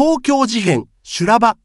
東京事変修羅場。